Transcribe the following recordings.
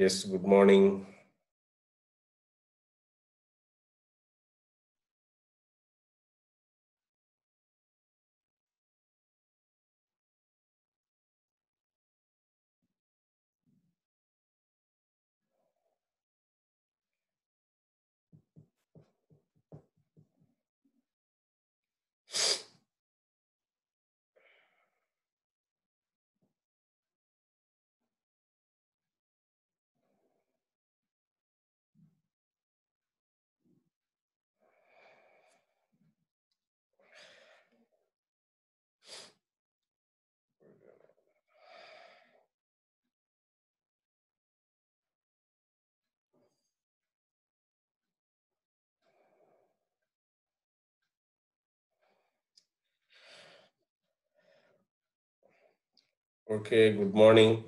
Yes, good morning. Okay, good morning.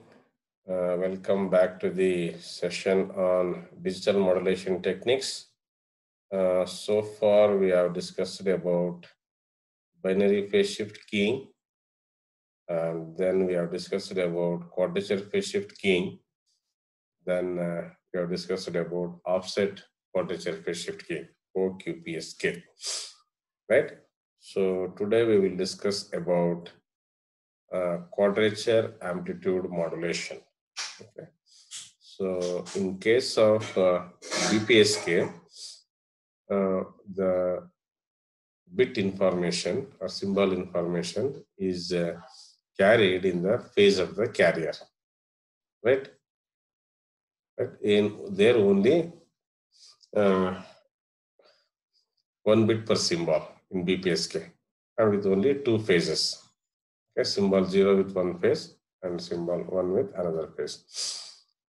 Uh, welcome back to the session on digital modulation techniques. Uh, so far, we have discussed about binary phase shift keying. And then we have discussed about quadrature phase shift keying. Then uh, we have discussed about offset quadrature phase shift keying, OQPSK. Right? So today we will discuss about uh, quadrature amplitude modulation. Okay. So in case of uh, BPSK, uh, the bit information or symbol information is uh, carried in the phase of the carrier, right? But in there only uh, one bit per symbol in BPSK, and with only two phases. Okay, symbol zero with one phase and symbol one with another phase.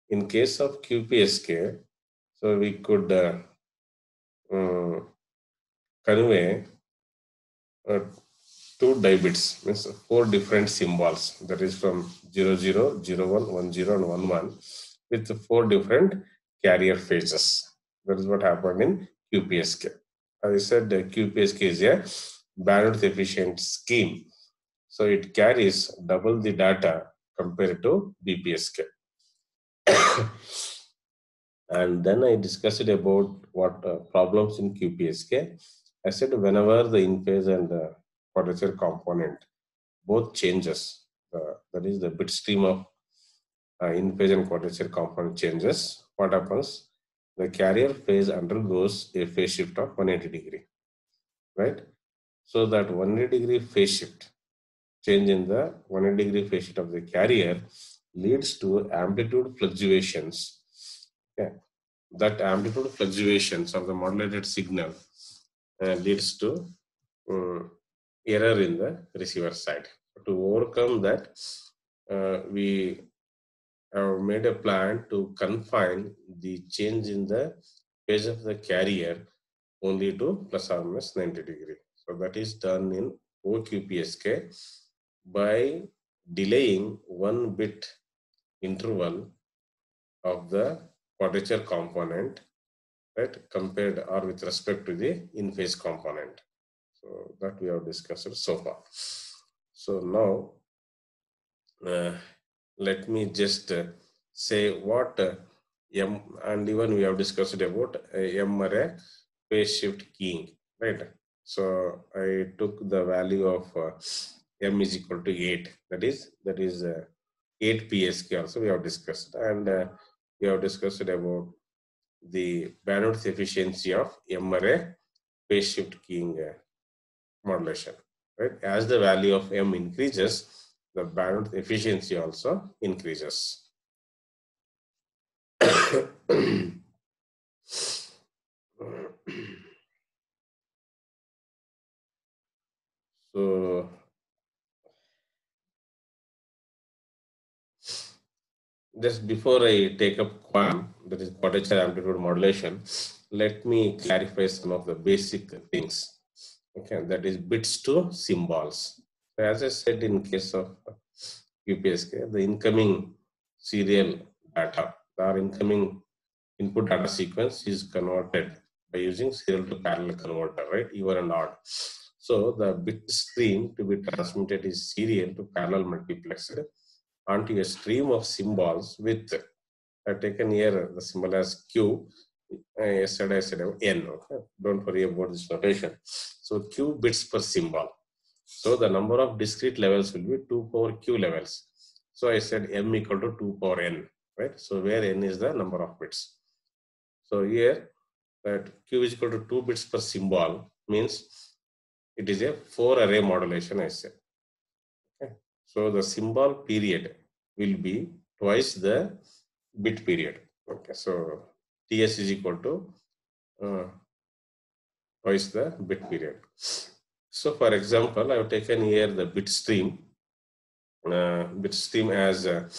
In case of QPSK, so we could uh, um, convey uh, two dibits, means four different symbols, that is from 00, 01, 10, and 11, with four different carrier phases. That is what happened in QPSK. As I said, the QPSK is a bandwidth efficient scheme so it carries double the data compared to BPSK. and then I discussed about what uh, problems in QPSK. I said whenever the in phase and the quadrature component both changes, uh, that is the bit stream of uh, in phase and quadrature component changes, what happens? The carrier phase undergoes a phase shift of 180 degree, right? So that 180 degree phase shift change in the 180 degree phase shift of the carrier leads to amplitude fluctuations. Okay. That amplitude fluctuations of the modulated signal uh, leads to um, error in the receiver side. To overcome that, uh, we have made a plan to confine the change in the phase of the carrier only to plus or minus 90 degree. So that is done in OQPSK by delaying one bit interval of the quadrature component right compared or with respect to the in phase component. So that we have discussed so far. So now uh, let me just uh, say what uh, m and even we have discussed about uh, m array phase shift keying right? So i took the value of uh, m is equal to 8 that is that is uh, 8 psk also we have discussed. And uh, we have discussed about the bandwidth efficiency of M-ary phase shift keying uh, modulation right? As the value of m increases the bandwidth efficiency also increases. So just before I take up QAM, that is quadrature amplitude modulation, let me clarify some of the basic things. Okay, that is bits to symbols. As I said in case of QPSK, the incoming serial data, our incoming input data sequence is converted by using serial to parallel converter, right? Even and odd. So the bit stream to be transmitted is serial to parallel multiplexed onto a stream of symbols with I've taken here the symbol as Q. Uh, yesterday I said N. Okay, don't worry about this notation. So Q bits per symbol. So the number of discrete levels will be 2 power Q levels. So I said M equal to 2 power N, right? So where N is the number of bits. So here that Q is equal to 2 bits per symbol means it is a 4 array modulation I said. So the symbol period will be twice the bit period. Okay, so TS is equal to uh, twice the bit period. So for example, I have taken here the bit stream, uh, bit stream as uh,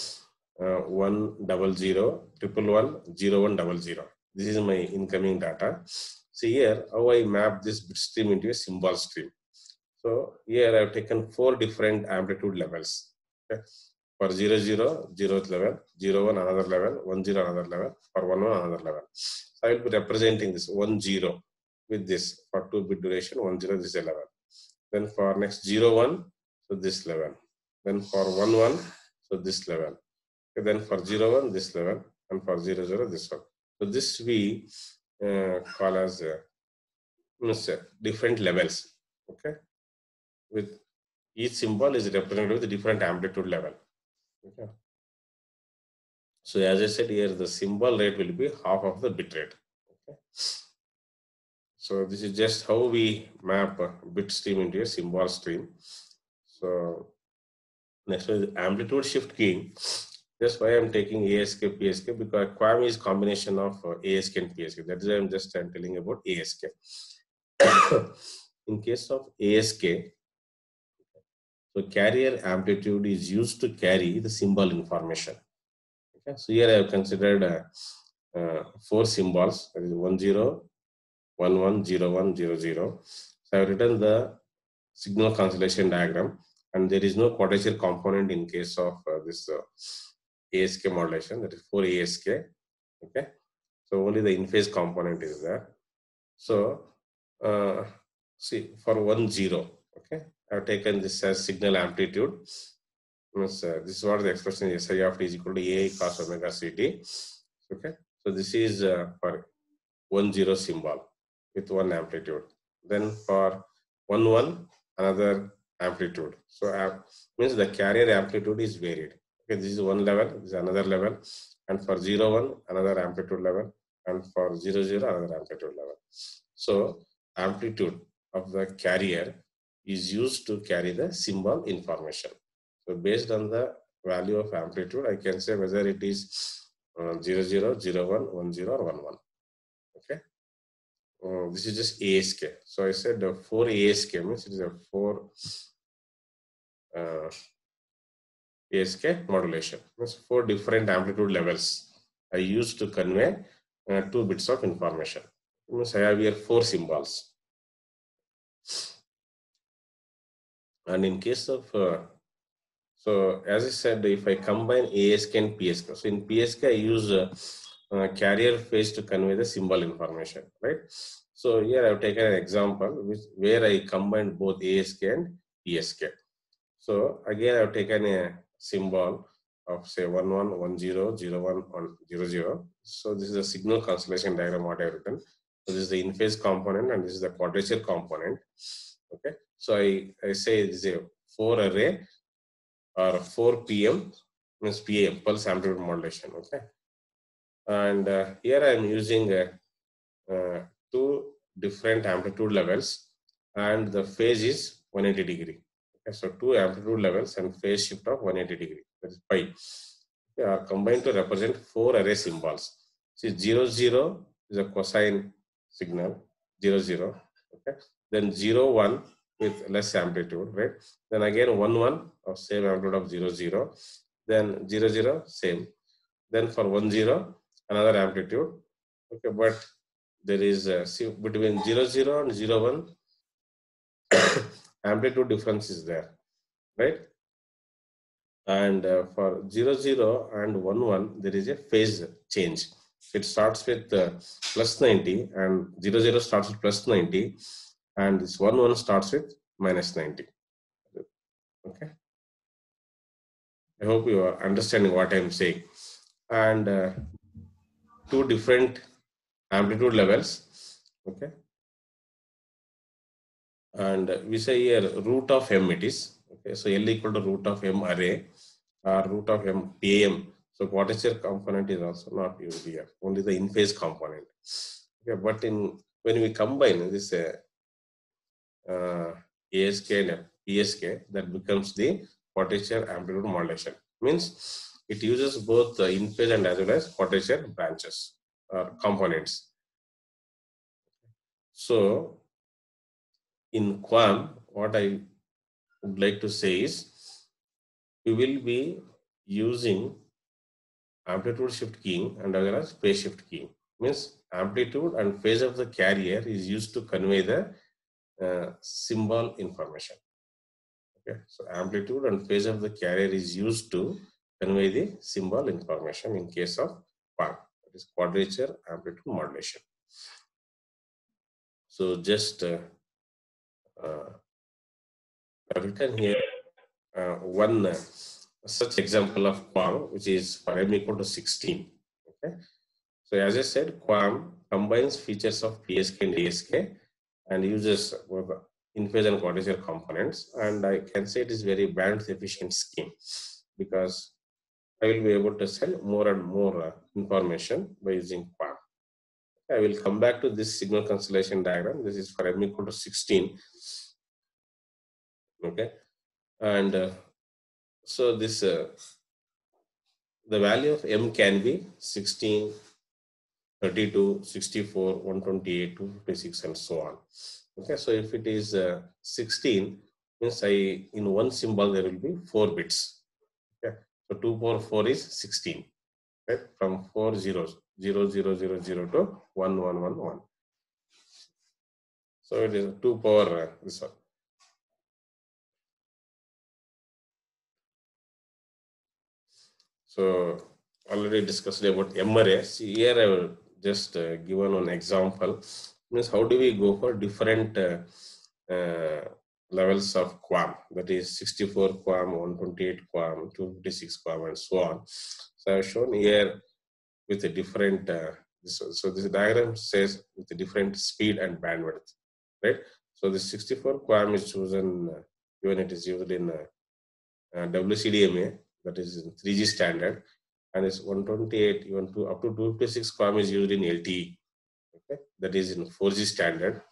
uh, one double zero triple one zero one double zero. This is my incoming data. See here how I map this bit stream into a symbol stream. So here I have taken four different amplitude levels. Okay. For 0 0 0th level 0 1 another level 1 0 another level for 1 1 another level so i will be representing this 1 0 with this for 2 bit duration 1 0 this is level then for next 0 1 so this level then for 1 1 so this level okay, then for 0 1 this level and for 0 0 this one. So this we uh, call as uh, different levels. Okay with each symbol is represented with different amplitude level Okay. So as I said here, the symbol rate will be half of the bit rate. Okay. So this is just how we map a bit stream into a symbol stream. So next is amplitude shift keying. That's why I'm taking ASK, PSK because QAM is combination of uh, ASK and PSK. That is why I'm just telling about ASK. In case of ASK, so carrier amplitude is used to carry the symbol information. Okay, so here I have considered uh, uh, four symbols, that is 1, 0, 1, 1, 0, 1, 0, 0. So I have written the signal constellation diagram and there is no quadrature component in case of uh, this uh, ASK modulation, that is 4 ASK. Okay, so only the in-phase component is there. So uh, see for 1, 0, okay, have taken this as signal amplitude. Means, uh, this is what the expression is psi of t is equal to a cos omega ct. Okay, so this is uh, for one zero symbol with one amplitude. Then for one one another amplitude. So uh, means the carrier amplitude is varied. Okay, this is one level, this is another level, and for zero one another amplitude level, and for zero zero another amplitude level. So amplitude of the carrier is used to carry the symbol information. So based on the value of amplitude, I can say whether it is uh, 0, 0, 0, 1, 1, 0 or 1, 1. Okay. Uh, this is just ASK. So I said the 4 ASK means it is a 4 uh, ASK modulation. Means 4 different amplitude levels I used to convey uh, 2 bits of information. It means I have here 4 symbols. And in case of, uh, so as I said, if I combine ASK and PSK, so in PSK I use uh, uh, carrier phase to convey the symbol information, right? So here I've taken an example which, where I combined both ASK and PSK. So again I've taken a symbol of say 1 1 1 0 0 1 1 0 0. So this is a signal constellation diagram what I've written. So this is the in phase component and this is the quadrature component. Okay. So I, I say it is a 4 array or 4 PAM means PAM, pulse amplitude modulation. Okay. And uh, here I am using uh, uh, two different amplitude levels and the phase is 180 degree. Okay, so two amplitude levels and phase shift of 180 degree. That is pi. They are combined to represent four array symbols. See 0, 0 is a cosine signal, 0, 0. Okay. Then 0, 1 with less amplitude, right? Then again 1 1 of same amplitude of 0 0. Then 0 0 same. Then for 1 0 another amplitude. Okay, but there is a, see, between 0 0 and 0 1 amplitude difference is there, right? And uh, for 0 0 and 1 1 there is a phase change. It starts with uh, plus 90 and 0 0 starts with plus 90 and this one one starts with minus 90 okay i hope you are understanding what i'm saying and uh, two different amplitude levels. Okay. And we say here root of m it is. Okay. So L equal to root of m array or root of m PAM. So quadrature component is also not used here, only the in phase component. Okay. But in when we combine this uh, uh, ASK and PSK, that becomes the quadrature amplitude modulation. Means it uses both the in phase and as well as quadrature branches or components. So in QAM, what I would like to say is we will be using amplitude shift keying and as well as phase shift keying. Means amplitude and phase of the carrier is used to convey the uh, symbol information. Okay, so amplitude and phase of the carrier is used to convey the symbol information in case of QAM, that is quadrature amplitude modulation. So just uh, uh, I've written here uh, one uh, such example of QAM, which is for m equal to 16. Okay, so as I said, QAM combines features of PSK and ASK and uses in phase and quadrature components, and I can say it is very bandwidth efficient scheme because I will be able to send more and more uh, information by using QAM. I will come back to this signal constellation diagram. This is for m equal to 16. Okay. And uh, so this, uh, the value of m can be 16, 32, 64, 128, 256, and so on. Okay, so if it is uh, 16, means I in one symbol there will be four bits. Okay, so 2 power 4 is 16, right? From 4 zeros, 0, 0, 0, 0 to 1, 1, 1, 1. So it is 2 power uh, this one. So already discussed about M-ary. See here I will just uh, given one example. Means how do we go for different uh, uh, levels of QAM, that is 64 QAM, 128 QAM, 256 QAM, and so on. So I've shown here with a different, uh, so this diagram says with a different speed and bandwidth, right? So the 64 QAM is chosen uh, when it is used in uh, uh WCDMA, that is in 3G standard, and it's 128, even to up to 256 QAM is used in LTE, okay? That is in 4G standard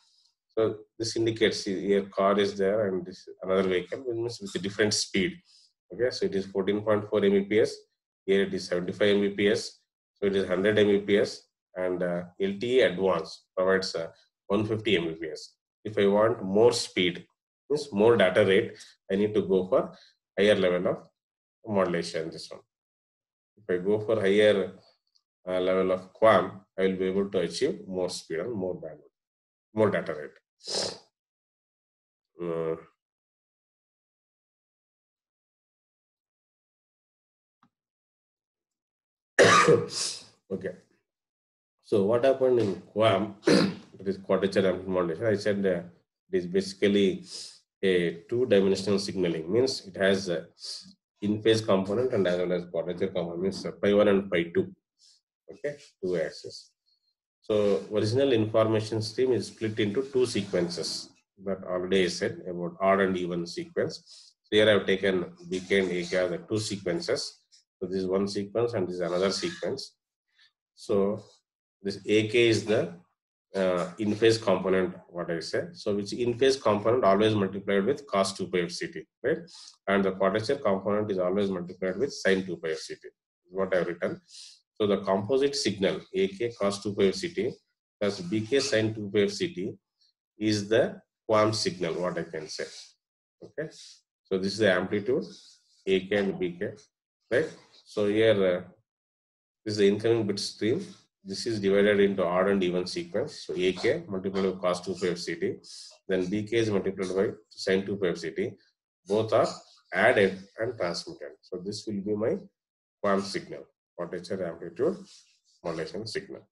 so this indicates your car is there and this another vehicle with a different speed. Okay, so it is 14.4 Mbps. Here it is 75 Mbps. So it is 100 Mbps and uh, LTE Advanced provides uh, 150 Mbps. If I want more speed, means more data rate, I need to go for higher level of modulation. This one. If I go for higher uh, level of QAM, I will be able to achieve more speed and more bandwidth, more data rate. Uh, okay. So what happened in QAM, it is quadrature amplification. I said uh, it is basically a two-dimensional signaling, means it has a in-phase component and as well as quadrature component, means pi 1 and pi 2. Okay, two axes. So original information stream is split into two sequences that already I said about odd and even sequence. So here I have taken and AK the two sequences. So this is one sequence and this is another sequence. So this AK is the uh, in phase component, what I said. So which in phase component always multiplied with cos 2 pi CT, right? And the quadrature component is always multiplied with sin 2 pi CT, what I have written. So the composite signal AK cos 2 pi CT plus BK sin 2 pi CT is the QAM signal, what I can say. Okay. So this is the amplitude AK and BK, right? So here uh, this is the incoming bit stream. This is divided into odd and even sequence. So AK multiplied by cos 2 pi of CT, then BK is multiplied by sin 2 pi of CT. Both are added and transmitted. So this will be my QAM signal quadrature amplitude modulation signal.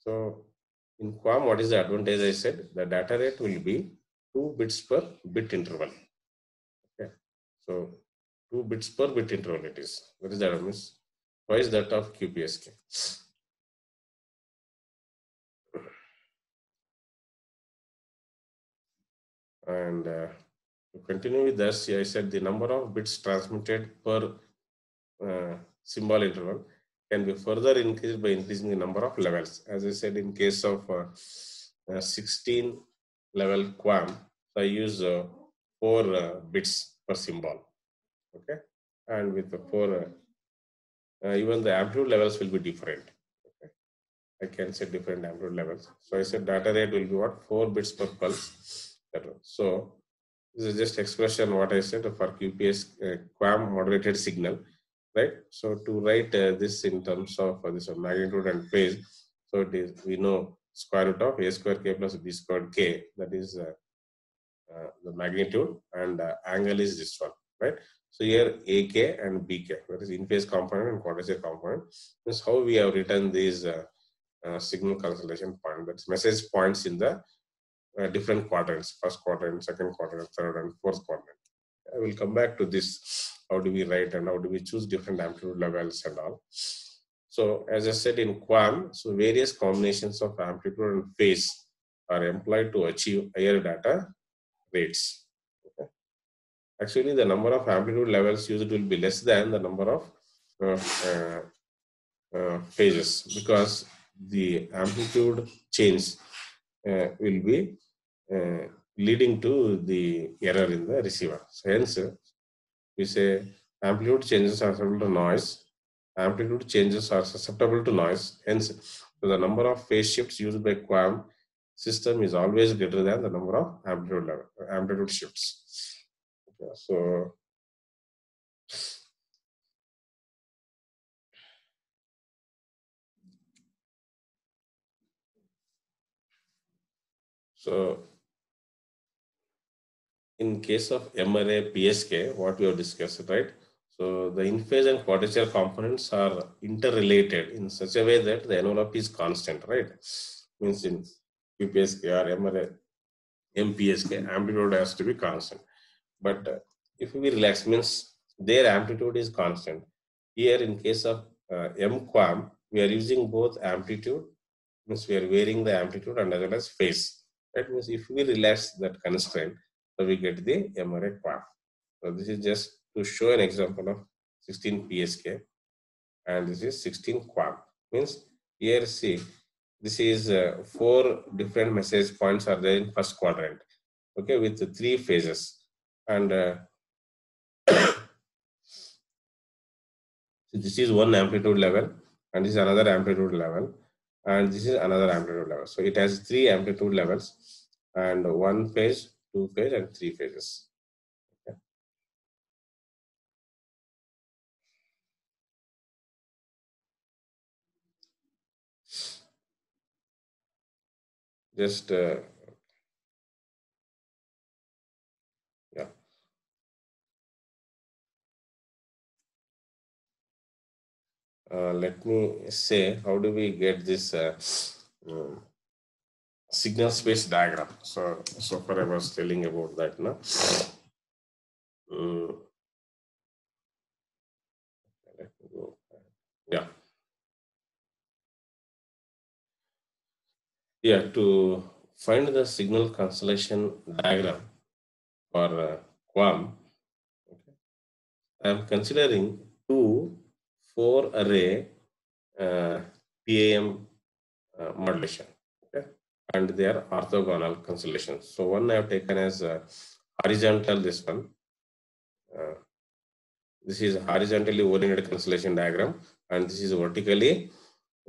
So in QAM, what is the advantage? I said the data rate will be two bits per bit interval. Okay, so two bits per bit interval it is. What is that? Means twice that of QPSK. And uh, to continue with this, I said the number of bits transmitted per uh, symbol interval can be further increased by increasing the number of levels. As I said, in case of uh, uh 16 level QAM, I use uh, four uh, bits per symbol. Okay, and with the four, even the amplitude levels will be different. I can set different amplitude levels. So I said data rate will be what four bits per pulse. So this is just expression what I said for QPS uh, QAM modulated signal, right? So to write uh, this in terms of uh, this magnitude and phase, so it is we know square root of a square k plus b squared k that is uh, uh, the magnitude and uh, angle is this one, right? So here AK and BK, that is in phase component and quadrature component. This is how we have written these signal constellation point, that's message points in the uh, different quadrants, first quadrant, second quadrant, third and fourth quadrant. I will come back to this. How do we write and how do we choose different amplitude levels and all. So as I said in QAM, so various combinations of amplitude and phase are employed to achieve higher data rates. Okay. Actually, the number of amplitude levels used will be less than the number of uh, uh, uh, phases because the amplitude change will be uh, leading to the error in the receiver. So hence, we say amplitude changes are susceptible to noise. Amplitude changes are susceptible to noise. Hence, the number of phase shifts used by QAM system is always greater than the number of amplitude level, amplitude shifts. Okay, so so in case of M-array PSK, what we have discussed, right? So the in-phase and quadrature components are interrelated in such a way that the envelope is constant, right? Means in QPSK or M-array, MPSK, amplitude has to be constant. But uh, if we relax, means their amplitude is constant. Here in case of uh, MQAM, we are using both amplitude, means we are varying the amplitude and as well as phase. That means if we relax that constraint, so we get the M-array QAM. So this is just to show an example of 16 PSK and this is 16 QAM. Means here see, this is uh, four different message points are there in first quadrant. Okay, with three phases. And uh, this is one amplitude level and this is another amplitude level and this is another amplitude level. So it has three amplitude levels and one phase two phase and three phases. Okay. Just uh, Uh, let me say, how do we get this uh, um, signal space diagram. So, so far I was telling about that. No? Mm. Yeah. Yeah, to find the signal constellation diagram for uh, QAM, okay, I am considering two four array uh, PAM uh, modulation and they are orthogonal constellations. So one I have taken as a horizontal, this one. Uh, this is horizontally oriented constellation diagram and this is vertically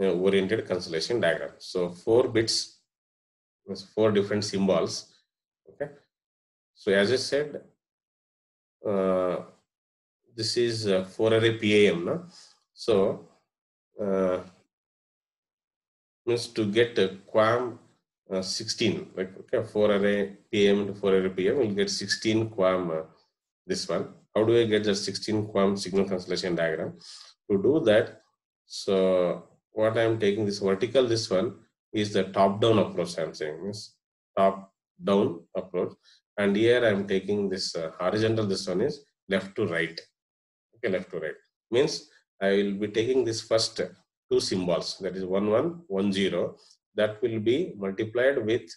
uh, oriented constellation diagram. So four bits, four different symbols. Okay. So as I said, uh, this is uh, four array PAM. No? So uh, means to get a QAM uh, 16 like okay 4 array PAM to 4 array PAM we'll get 16 QAM uh, this one. How do I get the 16 QAM signal constellation diagram? To do that so what I'm taking this vertical this one is the top down approach I'm saying is top down approach. And here I'm taking this uh, horizontal this one is left to right. Okay left to right. Means I will be taking this first two symbols, that is 1, 1, 1, 0. That will be multiplied with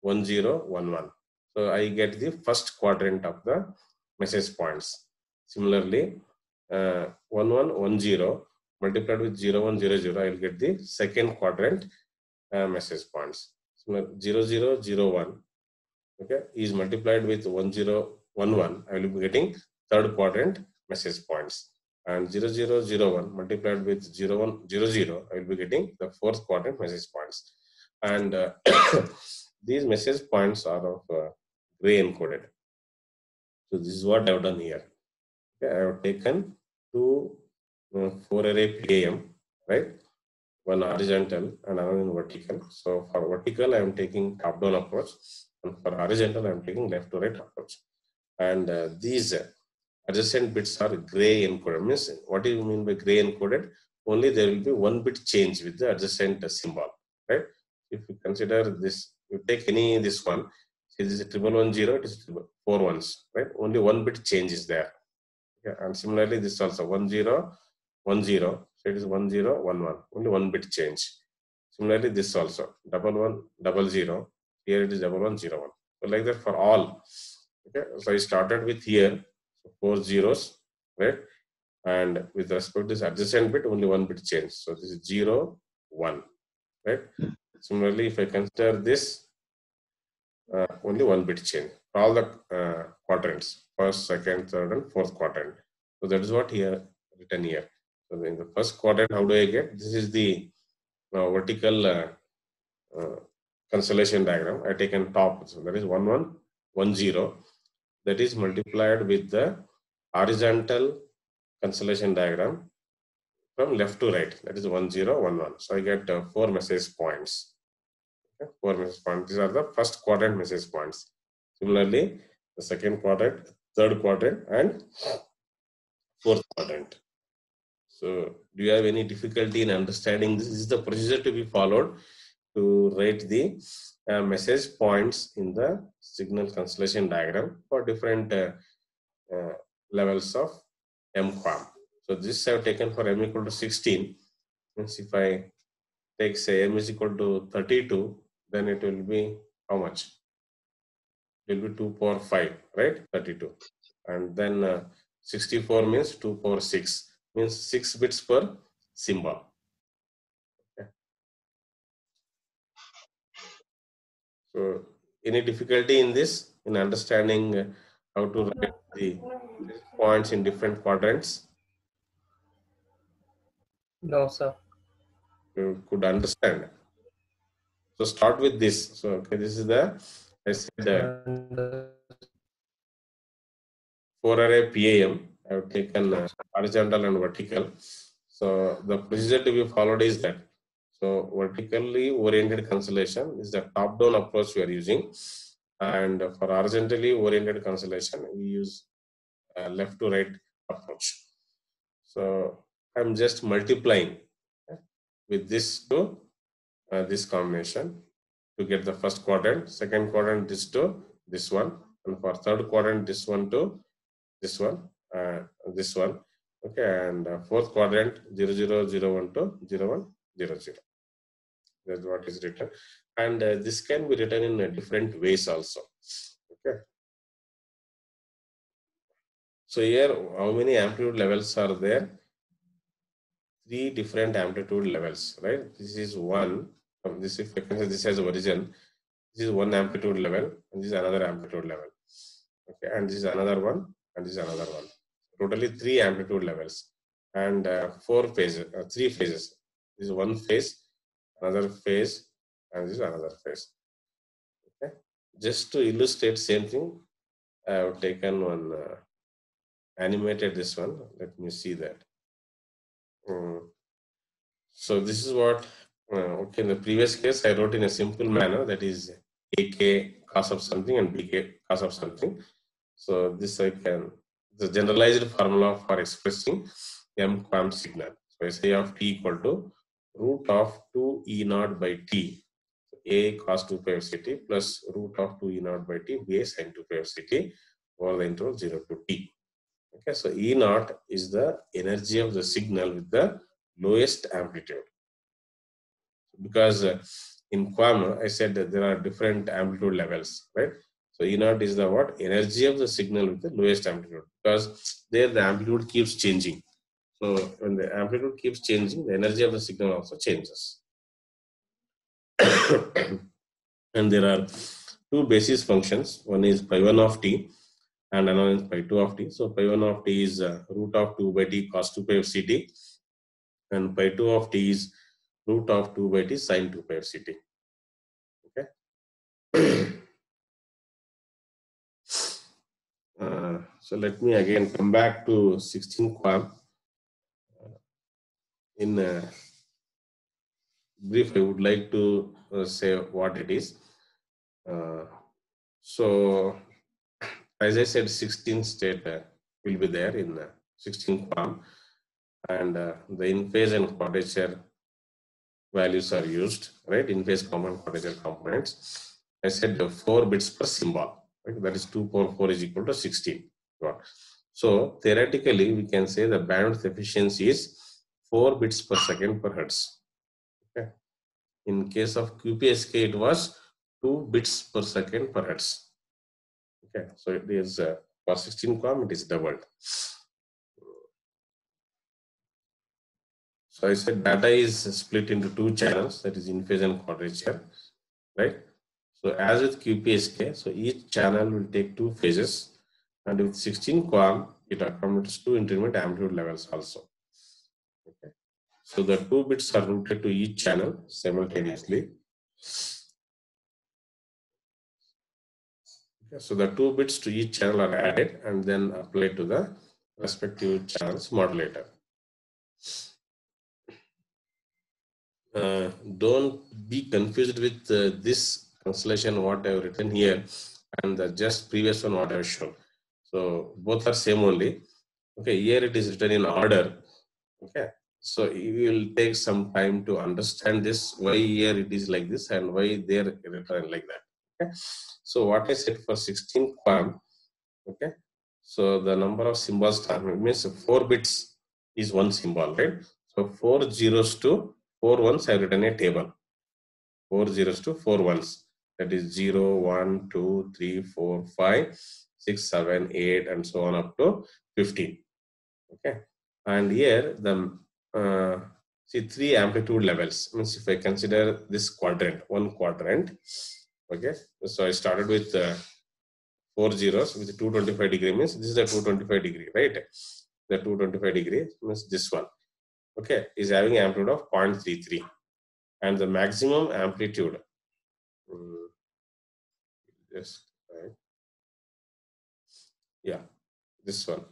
1, 0, 1, 1. So I get the first quadrant of the message points. Similarly, uh, 1, 1, 1, 0 multiplied with 0, 1, 0, 0, I will get the second quadrant uh, message points. So 0, 0, 0, 1 okay, is multiplied with 1, 0, 1, 1. I will be getting third quadrant message points. And 0, 0, 0, 1 multiplied with 0, 1, 0, 0, I will be getting the fourth quadrant message points. And uh, these message points are of uh, gray encoded. So this is what I have done here. Okay, I have taken two uh, four array PAM, right? One horizontal and another vertical. So for vertical, I am taking top down approach, and for horizontal, I am taking left to right approach. And uh, these adjacent bits are gray encoded. Means what do you mean by gray encoded? Only there will be one bit change with the adjacent symbol, right? If you consider this, you take any this one, this is triple one zero, it is four ones, right? Only one bit change is there. Yeah, and similarly, this also one zero, one zero. So it is one zero, one one. Only one bit change. Similarly, this also double one, double zero. Here it is double one, zero one. So like that for all. Okay. So I started with here four zeros, right? And with respect to this adjacent bit, only one bit change. So this is zero, one, right? Similarly, if I consider this, uh, only one bit change for all the uh, quadrants, first, second, third, and fourth quadrant. So that is what here written here. So in the first quadrant, how do I get? This is the uh, vertical uh, uh, constellation diagram. I taken top, so that is one one one zero. That is multiplied with the horizontal constellation diagram from left to right. That is one zero one one. So I get uh, four message points. Okay, four message points. These are the first quadrant message points. Similarly, the second quadrant, third quadrant, and fourth quadrant. So, do you have any difficulty in understanding this? This is the procedure to be followed to write the uh, message points in the signal constellation diagram for different uh, uh, levels of MQAM. So, this I have taken for m equal to 16. Means if I take say m is equal to 32, then it will be how much? It will be 2 power 5, right? 32. And then uh, 64 means 2 power 6 means 6 bits per symbol. So, any difficulty in this, in understanding how to write the points in different quadrants? No, sir. You could understand. So, start with this. So, okay, this is the, I said, uh, four array PAM. I have taken uh, horizontal and vertical. So the procedure to be followed is that. So vertically oriented constellation is the top-down approach we are using, and for horizontally oriented constellation we use left to right approach. So I'm just multiplying with this to uh, this combination to get the first quadrant, second quadrant this to this one, and for third quadrant this one to this one, uh, this one okay and uh, fourth quadrant 0001 to 0100 that's what is written. And uh, this can be written in uh, different ways also. Okay. So here how many amplitude levels are there? Three different amplitude levels right? This is one. Um, this if I this has origin this is one amplitude level and this is another amplitude level. Okay and this is another one and this is another one. Totally three amplitude levels. And uh, four phases, uh, three phases. This is one phase, another phase, and this is another phase. Okay, just to illustrate same thing, I have taken one uh, animated this one. Let me see that. Mm. So this is what. Uh, okay, in the previous case, I wrote in a simple manner that is AK cos of something and BK cos of something. So this I can the generalized formula for expressing m QAM signal. So SA of t equal to root of 2 e naught by t, a cos 2 pi ct plus root of 2 e naught by t, b a sin 2 pi ct over the interval 0 to t. Okay, so E naught is the energy of the signal with the lowest amplitude. Because uh, in QAM, I said that there are different amplitude levels, right? So E naught is the what? Energy of the signal with the lowest amplitude. Because there the amplitude keeps changing. So when the amplitude keeps changing, the energy of the signal also changes. and there are two basis functions. One is pi 1 of t and another is pi 2 of t. So pi 1 of t is uh, root of 2 by t cos 2 pi of ct and pi 2 of t is root of 2 by t sine 2 pi of ct. Okay. uh, so let me again come back to 16 QAM. In uh, brief, I would like to uh, say what it is. Uh, so as I said, 16 state will be there in uh, 16 QAM and the in phase and quadrature values are used, right? In phase component, quadrature components. I said the 4 bits per symbol, right? That is 2 power 4 is equal to 16. So theoretically, we can say the bandwidth efficiency is 4 bits per second per hertz. Okay. In case of QPSK, it was 2 bits per second per hertz. Okay, so it is uh, for 16 QAM, it is doubled. So I said data is split into two channels, that is in phase and quadrature, right? So as with QPSK, so each channel will take two phases, and with 16 QAM, it accommodates two intermediate amplitude levels also. So the two bits are routed to each channel simultaneously. So the two bits to each channel are added and then applied to the respective channels modulator. Uh, don't be confused with uh, this translation what I have written here and the just previous one what I have shown. So both are same only. Okay, here it is written in order. Okay, so you will take some time to understand this why here it is like this and why there written like that. Okay, so what I said for 16 QAM, okay, so the number of symbols means four bits is one symbol, right? So four zeros to four ones I have written a table. Four zeros to four ones. That is 0, 1, 2, 3, 4, 5, 6, 7, 8, and so on up to 15. Okay. And here the uh, see three amplitude levels. Means if I consider this quadrant, one quadrant, okay? So i started with uh, four zeros with 225 degree means this is the 225 degree right? The 225 degree means this one okay? Is having amplitude of 0.33 and the maximum amplitude um, just right? Yeah this one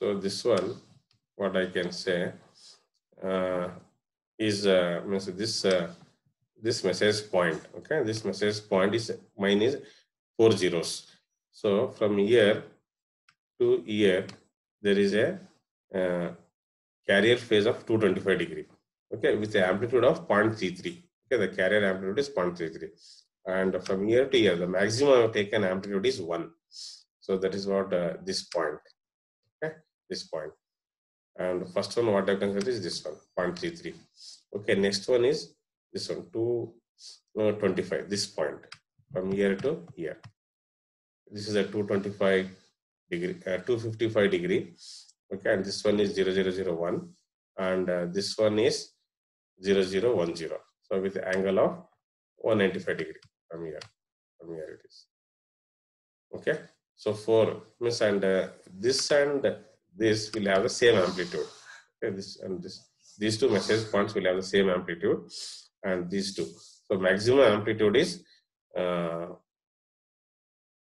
So this one, what I can say uh, is uh, this uh, this message point. Okay, this message point is mine is four zeros. So from here to here, there is a uh, carrier phase of 225 degree. Okay, with the amplitude of 0.33. Okay, the carrier amplitude is 0.33. And from here to here, the maximum taken amplitude is 1. So that is what uh, this point this point. And first one what I consider is this one, 0.33. Okay, next one is this one, 225, this point from here to here. This is a 225 degree, uh, 255 degree. Okay, and this one is 0001 and uh, this one is 0010. So with angle of 195 degree from here, from here it is. Okay, so for miss and uh, this and this will have the same amplitude. Okay, this and this these two message points will have the same amplitude, and these two. So maximum amplitude is uh,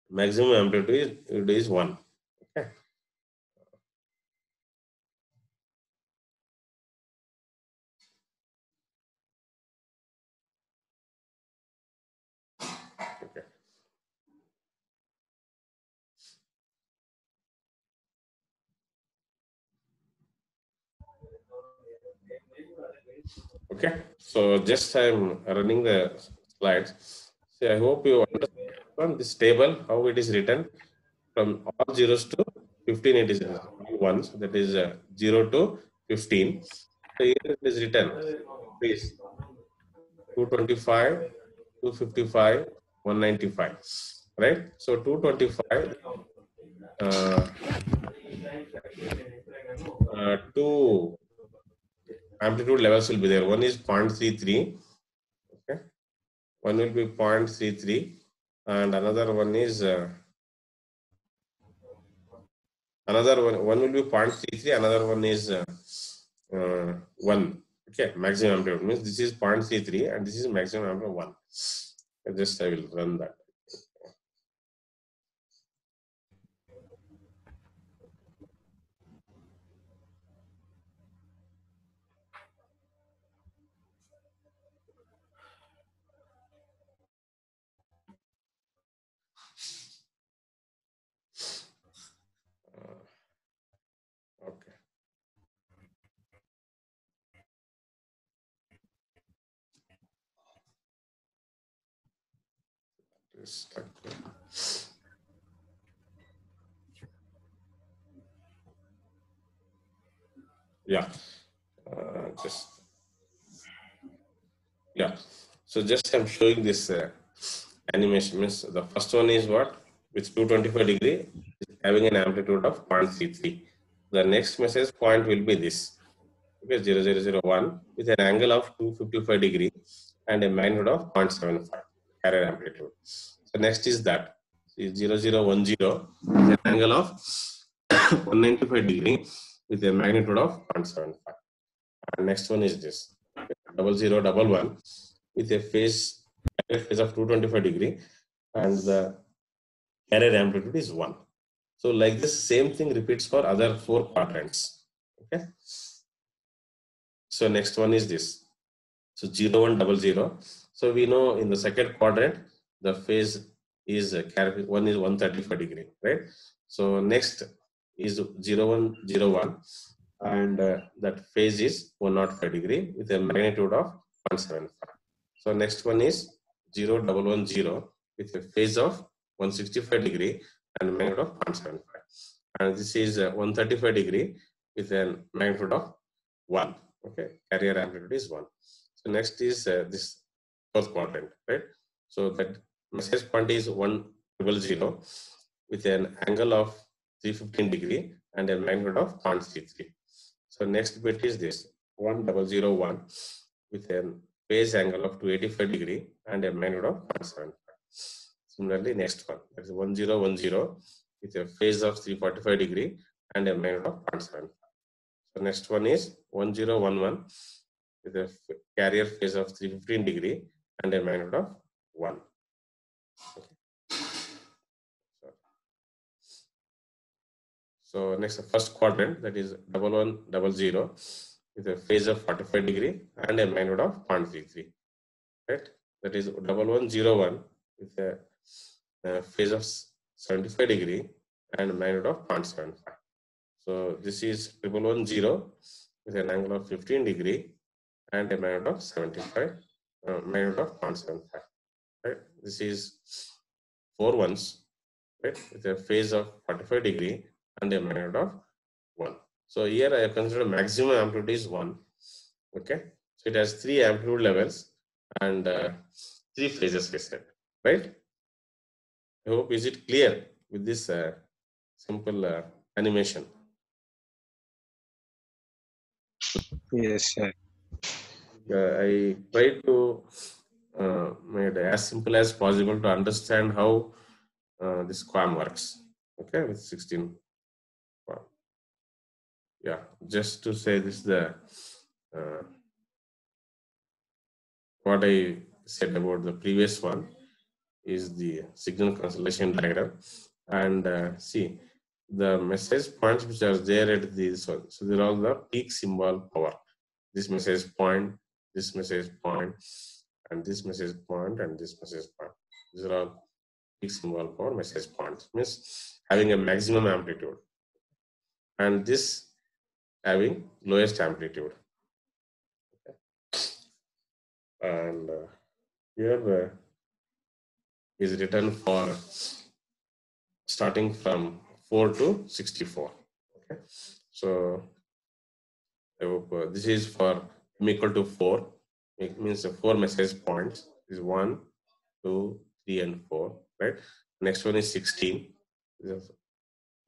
maximum amplitude is, is one. Okay. Okay. Okay, so just I'm running the slides. So I hope you understand this table, how it is written from all zeros to 15, it is ones, that is uh, 0 to 15. So here it is written, please, 225, 255, 195, right? So 225, uh, uh, two amplitude levels will be there. One is 0.33, okay. One will be 0.33 and another one is uh, another one, one will be 0.33, another one is uh, uh, 1. Okay, maximum amplitude means this is 0.33 and this is maximum amplitude 1. Just I will run that. Okay. Stuck there. Yeah. Uh, just yeah. So just I'm showing this uh, animation. Means the first one is what? With 225 degree having an amplitude of 0.33 the next message point will be this okay 0001 with an angle of 255 degree and a magnitude of 0.75 carrier amplitude so next is that is 0010 with an angle of 195 degree with a magnitude of 0.75 and next one is this double zero double one with a phase phase of 225 degree and the carrier amplitude is 1 so like this same thing repeats for other four quadrants. Okay. So next one is this. So zero one double zero. So we know in the second quadrant, the phase is one is 135 degree, right? So next is zero one zero one, and uh, that phase is 105 degree with a magnitude of 175. So next one is zero double one zero with a phase of 165 degree and magnitude of 0.75. And this is uh, 135 degree with a magnitude of 1. Okay, carrier amplitude is 1. So next is uh, this fourth quadrant, right? So that message point is 100 with an angle of 315 degree and a magnitude of 0.33. So next bit is this 1001 with a phase angle of 285 degree and a magnitude of 0.75. Similarly, next one, that is 1010 with a phase of 345 degree and a magnitude of 0.75. So next one is 1011 with a carrier phase of 315 degree and a magnitude of 1. Okay. So next, the first quadrant that is double one double zero is a phase of 45 degree and a magnitude of 0.33. Right? That is double one zero one is a uh, phase of 75 degree and a magnitude of 0.75. So this is triple one zero with an angle of 15 degree and a magnitude of 75, uh, magnitude of 0.75. Right? This is four ones, right? With a phase of 45 degree and a magnitude of 1. So here I have considered maximum amplitude is 1. Okay. So it has three amplitude levels and uh, three phases, said, right? I hope is it clear with this uh, simple uh, animation. Yes, sir. Uh, I try to uh, make it as simple as possible to understand how uh, this QAM works. Okay, with 16. Yeah, just to say this the uh, what I said about the previous one is the signal constellation diagram and uh, see the message points which are there at this one. So they're all the peak symbol power. This message point, this message point, and this message point, and this message point. These are all peak symbol power message points. Means having a maximum amplitude. And this having lowest amplitude. And uh, here uh, is written for starting from 4 to 64. Okay, so I hope uh, this is for m equal to 4. It means the four message points is 1, 2, 3, and 4. Right. Next one is 16.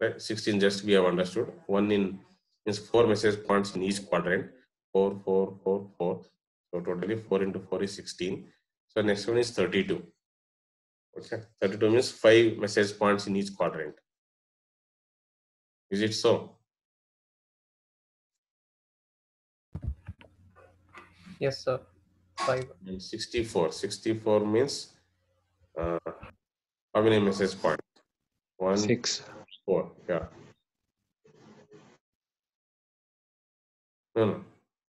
Right. 16 just we have understood. One in means four message points in each quadrant. 4, 4, 4, 4. So totally 4 into 4 is 16. So next one is 32. Okay, 32 means five message points in each quadrant. Is it so? Yes, sir. Five. And 64. 64 means uh, how many message points? One, Six. four. Yeah. No, no.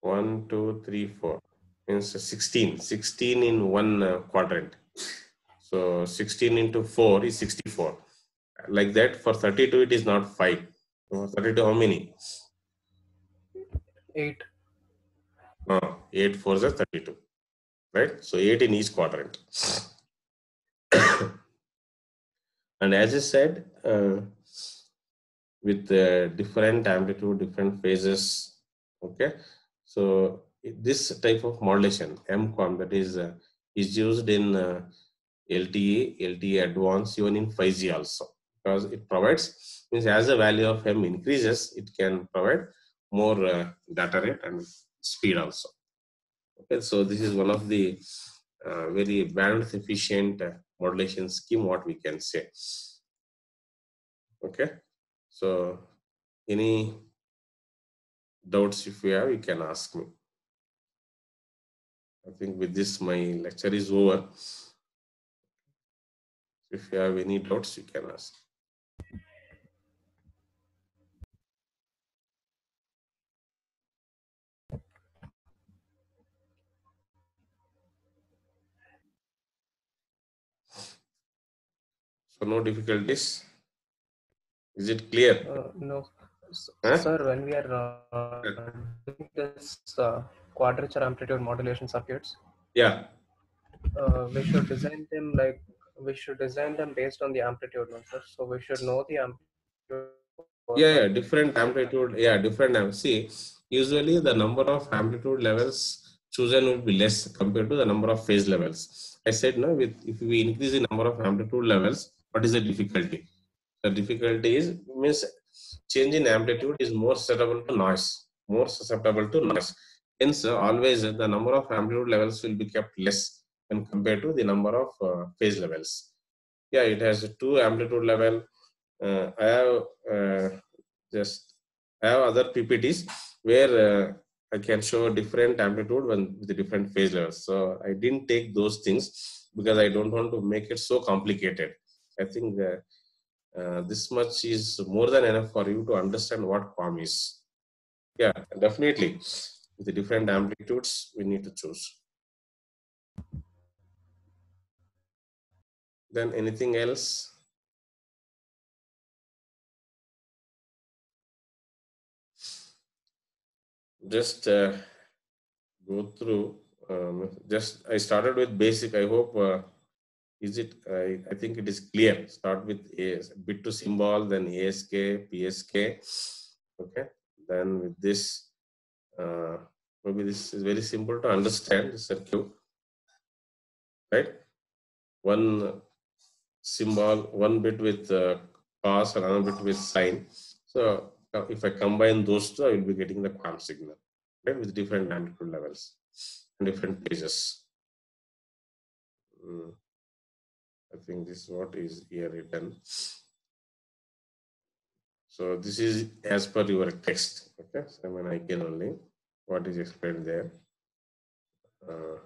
One, two, three, four. Means 16. 16 in one uh, quadrant. So 16 into 4 is 64. Like that, for 32, it is not 5. For 32, how many? Eight. Uh, 8 4s are 32. Right? So 8 in each quadrant. and as I said, uh, with uh, different amplitude, different phases, okay? So this type of modulation, MQAM, that is, uh, is used in uh, LTE, LTE advanced, even in 5G also, because it provides, means as the value of M increases, it can provide more uh, data rate and speed also. Okay, so this is one of the uh, very bandwidth efficient uh, modulation scheme, what we can say. Okay, so any doubts if you have, you can ask me. I think with this, my lecture is over. If you have any doubts, you can ask. So no difficulties. Is it clear? Uh, no. Huh? Sir, when we are uh, doing this uh, quadrature amplitude modulation circuits, Yeah. uh, we should design them like we should design them based on the amplitude, no, sir. So we should know the amplitude. Yeah, yeah, different amplitude. Yeah, different. am- See, usually the number of amplitude levels chosen would be less compared to the number of phase levels. I said no. With if we increase the number of amplitude levels, what is the difficulty? The difficulty is means change in amplitude is more susceptible to noise. More susceptible to noise. Hence, always the number of amplitude levels will be kept less when compared to the number of uh, phase levels. Yeah, it has two amplitude level uh, I have uh, just I have other PPTs where uh, I can show different amplitude with different phase levels. So I didn't take those things because I don't want to make it so complicated. I think uh, uh, this much is more than enough for you to understand what QAM is. Yeah, definitely. With the different amplitudes, we need to choose. Then anything else? just uh, go through um, just i started with basic i hope uh, is it I, I think it is clear start with a bit to symbol then ask psk okay then with this uh, maybe this is very simple to understand the circuit right one symbol one bit with uh, cos another bit with sine so uh, if I combine those two, I will be getting the QAM signal, right, with different amplitude levels and different phases. Mm. I think this is what is here written. So this is as per your text, okay? So I mean, I can only what is explained there. Uh,